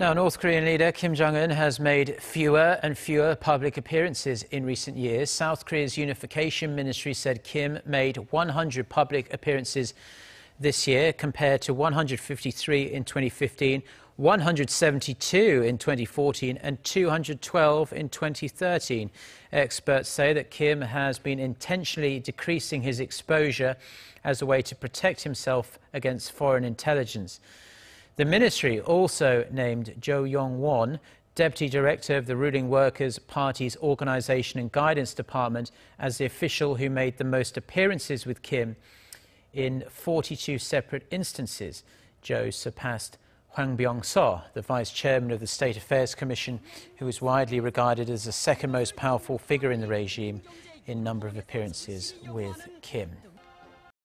Now, North Korean leader Kim Jong-un has made fewer and fewer public appearances in recent years. South Korea's unification ministry said Kim made 100 public appearances this year compared to 153 in 2015, 172 in 2014 and 212 in 2013. Experts say that Kim has been intentionally decreasing his exposure as a way to protect himself against foreign intelligence. The ministry also named Jo Yong-won, Deputy Director of the ruling Workers' Party's Organisation and Guidance Department, as the official who made the most appearances with Kim in 42 separate instances. Jo surpassed Hwang Pyong-so, the Vice Chairman of the State Affairs Commission, who is widely regarded as the second most powerful figure in the regime in number of appearances with Kim.